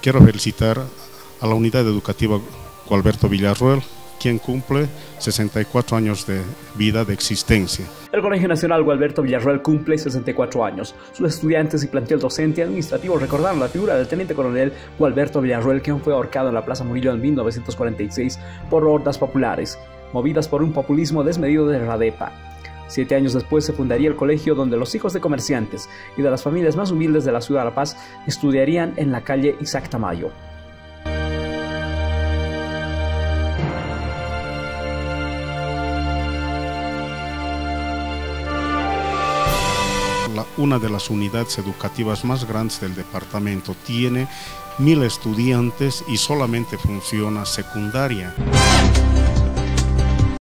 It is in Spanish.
Quiero felicitar a la unidad educativa Gualberto Villarruel, quien cumple 64 años de vida de existencia. El Colegio Nacional Gualberto Villarruel cumple 64 años. Sus estudiantes y plantel docente administrativo recordaron la figura del teniente coronel Gualberto Villarruel, quien fue ahorcado en la Plaza Murillo en 1946 por hordas populares, movidas por un populismo desmedido de Radepa. Siete años después se fundaría el colegio donde los hijos de comerciantes y de las familias más humildes de la ciudad de La Paz estudiarían en la calle Isaac Tamayo. una de las unidades educativas más grandes del departamento. Tiene mil estudiantes y solamente funciona secundaria.